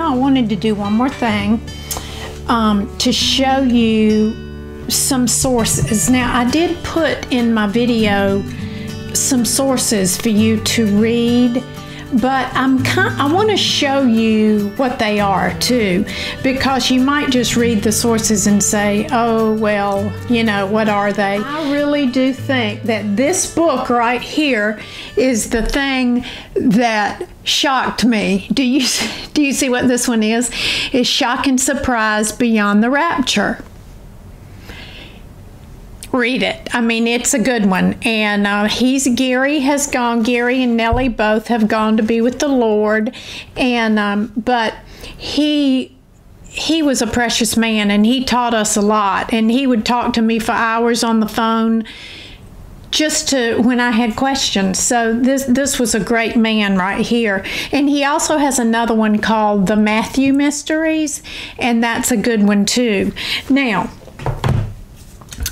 I wanted to do one more thing um, to show you some sources. Now, I did put in my video some sources for you to read but I'm kind, I want to show you what they are too, because you might just read the sources and say, oh, well, you know, what are they? I really do think that this book right here is the thing that shocked me. Do you, do you see what this one is? Is Shock and Surprise Beyond the Rapture read it. I mean, it's a good one. And uh, he's Gary has gone. Gary and Nellie both have gone to be with the Lord. And um, but he he was a precious man, and he taught us a lot. And he would talk to me for hours on the phone. Just to when I had questions, so this this was a great man right here, and he also has another one called the Matthew Mysteries, and that's a good one too. Now,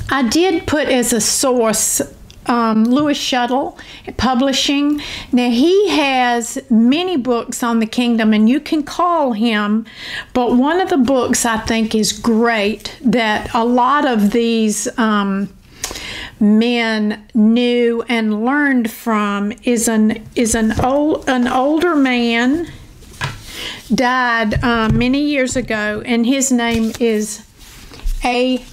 I did put as a source um, Lewis Schoettle Publishing. Now, he has many books on the kingdom, and you can call him. But one of the books I think is great that a lot of these um, men knew and learned from is an is an old an older man died uh, many years ago, and his name is A.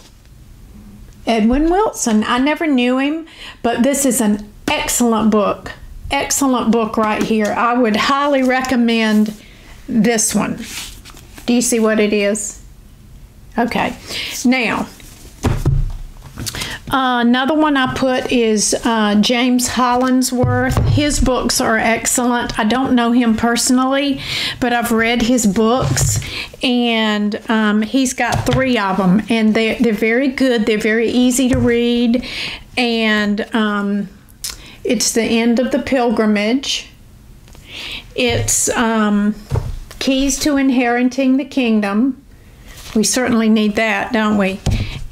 Edwin Wilson. I never knew him, but this is an excellent book. Excellent book right here. I would highly recommend this one. Do you see what it is? Okay. Now, uh, another one I put is uh, James Hollingsworth. His books are excellent. I don't know him personally, but I've read his books, and um, he's got three of them, and they're, they're very good. They're very easy to read, and um, it's the end of the pilgrimage. It's um, keys to inheriting the kingdom. We certainly need that, don't we?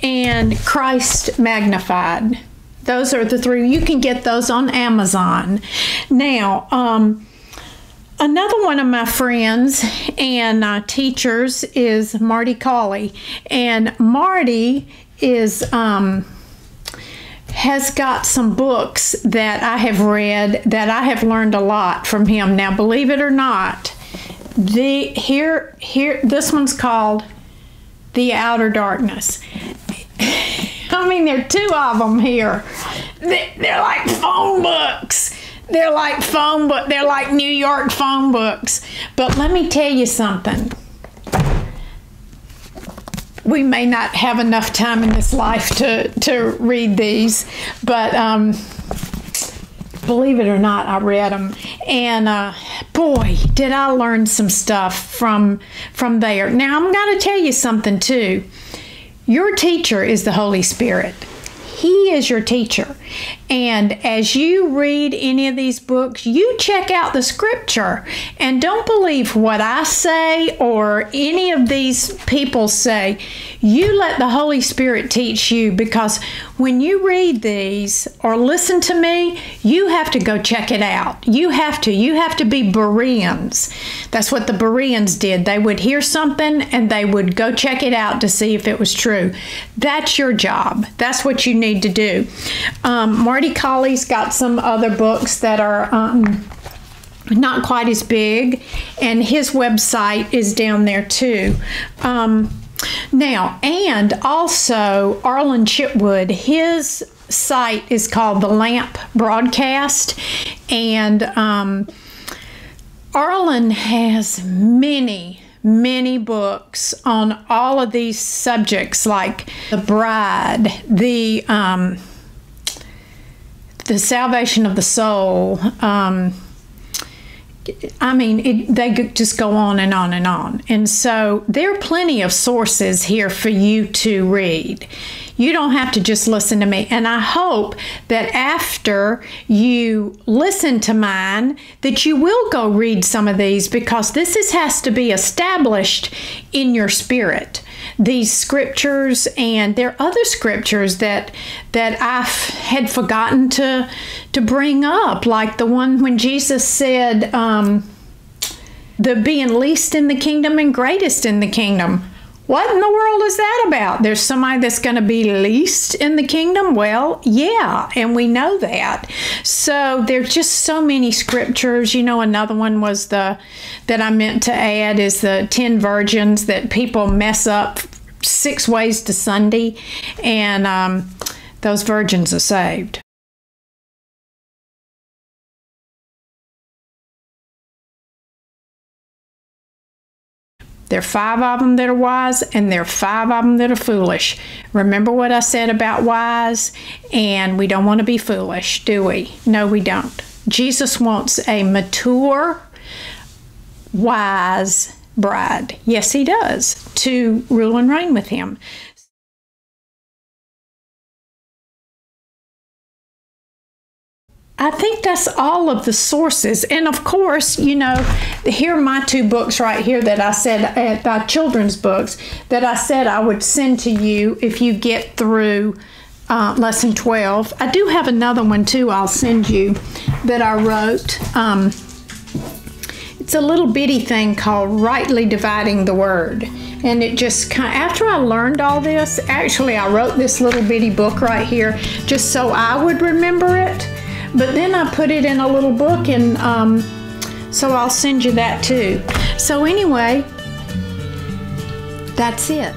And Christ Magnified. Those are the three. You can get those on Amazon. Now, um, another one of my friends and uh, teachers is Marty Cauley, and Marty is. Um, has got some books that I have read that I have learned a lot from him. Now, believe it or not, the here here this one's called The Outer Darkness. I mean, there are two of them here. They're like phone books. They're like phone book. They're like New York phone books. But let me tell you something. We may not have enough time in this life to, to read these, but um, believe it or not, I read them, and uh, boy, did I learn some stuff from from there. Now I'm going to tell you something too. Your teacher is the Holy Spirit. He is your teacher. And as you read any of these books, you check out the scripture and don't believe what I say or any of these people say. You let the Holy Spirit teach you because when you read these or listen to me, you have to go check it out. You have to. You have to be Bereans. That's what the Bereans did. They would hear something and they would go check it out to see if it was true. That's your job. That's what you need to do. Um, Marty Cauley's got some other books that are. Um, not quite as big, and his website is down there too. Um, now, and also Arlen Chitwood, his site is called the Lamp Broadcast, and um, Arlen has many, many books on all of these subjects, like the bride, the um, the salvation of the soul. Um, I mean, it, they just go on and on and on. And so there are plenty of sources here for you to read. You don't have to just listen to me. And I hope that after you listen to mine, that you will go read some of these because this is, has to be established in your spirit these scriptures and there are other scriptures that that I had forgotten to to bring up like the one when Jesus said um, the being least in the kingdom and greatest in the kingdom. What in the world is that about? There's somebody that's going to be least in the kingdom? Well, yeah, and we know that. So there's just so many scriptures. You know, another one was the that I meant to add is the 10 virgins that people mess up six ways to Sunday, and um, those virgins are saved. There are five of them that are wise, and there are five of them that are foolish. Remember what I said about wise? And we don't want to be foolish, do we? No, we don't. Jesus wants a mature, wise bride. Yes, he does, to rule and reign with him. I think that's all of the sources. And of course, you know, here are my two books right here that I said, uh, children's books, that I said I would send to you if you get through uh, lesson 12. I do have another one too, I'll send you that I wrote. Um, it's a little bitty thing called Rightly Dividing the Word. And it just kind of, after I learned all this, actually, I wrote this little bitty book right here just so I would remember it but then I put it in a little book, and um, so I'll send you that too. So, anyway, that's it.